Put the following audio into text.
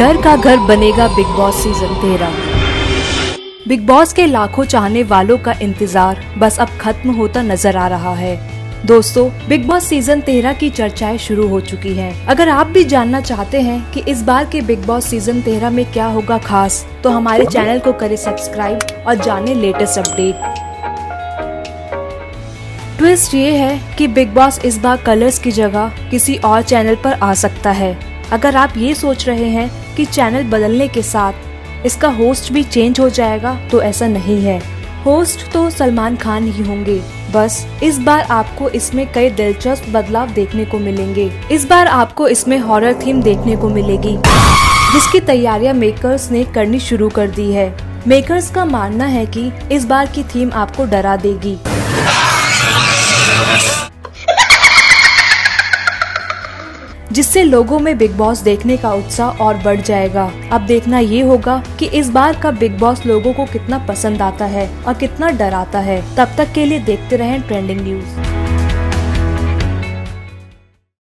डर का घर बनेगा बिग बॉस सीज़न तेरह। बिग बॉस के लाखों चाहने वालों का इंतज़ार बस अब खत्म होता नज़र आ रहा है। दोस्तों, बिग बॉस सीज़न तेरह की चर्चाएँ शुरू हो चुकी हैं। अगर आप भी जानना चाहते हैं कि इस बार के बिग बॉस सीज़न तेरह में क्या होगा खास तो हमारे चैनल को करें सब्सक्राइब और जाने लेटेस्ट अपडेट। ट्विस्ट ये है कि बिग बॉस इस बार कलर्स की जगह किसी और चैनल पर आ सकता है। अगर आप ये सोच रहे हैं कि चैनल बदलने के साथ इसका होस्ट भी चेंज हो जाएगा तो ऐसा नहीं है। होस्ट तो सलमान खान ही होंगे। बस, इस बार आपको इसमें कई दिलचस्प बदलाव देखने को मिलेंगे। इस बार आपको इसमें हॉरर थीम देखने को मिलेगी, जिसकी तैयारियाँ मेकर्स ने करनी शुरू कर दी है। मेकर्स का मानना है कि इस बार की थीम आपको डरा देगी। जिससे लोगों में बिग बॉस देखने का उत्साह और बढ़ जाएगा। अब देखना ये होगा कि इस बार का बिग बॉस लोगों को कितना पसंद आता है और कितना डराता है। तब तक के लिए देखते रहें ट्रेंडिंग न्यूज़।